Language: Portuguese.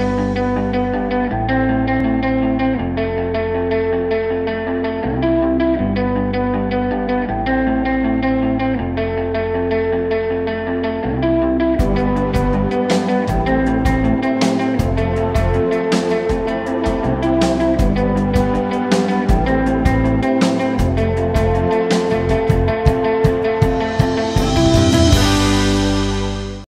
Música